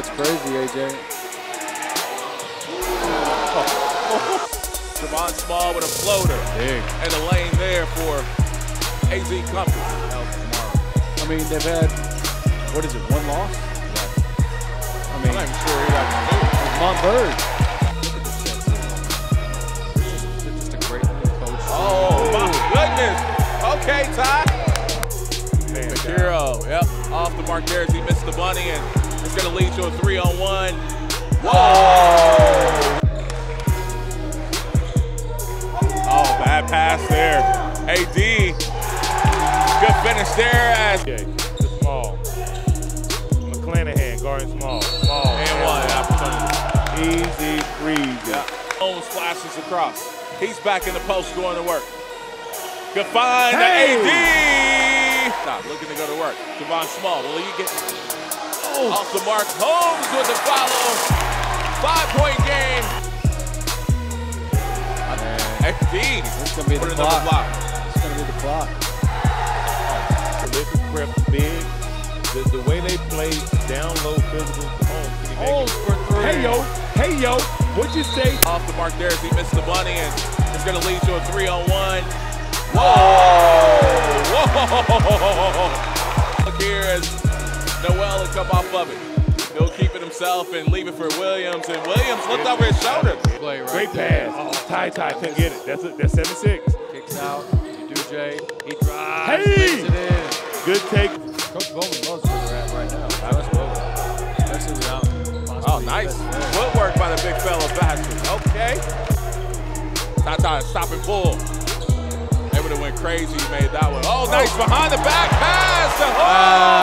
crazy, AJ. Javon Small with a floater. Big. And a lane there for AZ Compass. I mean, they've had, what is it, one loss? I I'm mean, not even sure he got to Montbird. Just a great coach. Oh, my goodness. Okay, Ty. Shapiro, yep, off the mark there as he missed the bunny, and it's going to lead to a three on one. Whoa! Oh, bad pass there. AD, good finish there as Okay, to small. McClanahan guarding small. Small. and one opportunity. Easy breezy. Yeah. Holmes flashes across. He's back in the post going to work. Good find Hey! to AD. Stop, looking to go to work. Javon Small, will he get off the mark? Holmes with the follow. Five-point game. AD. It's going to be the block. It's going to be the clock. Oh, Prolific, prep, big. The, the way they play down low physical. Holmes, can he make Holmes for three. Hey yo, hey yo, what'd you say? Off the mark there as he missed the bunny, and it's going to lead to a three on one. Whoa! Whoa! Look here as Noel will come off of it. He'll keep it himself and leave it for Williams, and Williams looked over his shoulder. Play right Great there. pass. Oh, Ty Ty couldn't get it. That's a, that's seven six. Kicks out. You do, Jay. He drives. Hey! Lays it in. Good take. Coach Bowman loves where they're at right now. I was Bowman. Especially without Oh, nice best player. footwork by the big fella bastard. Okay. Tata stop and pull. Able to went crazy. He made that one. Oh, nice behind the back pass. to Holmes.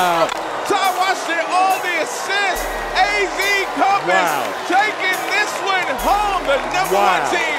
Taking this one home. The number Wow. one team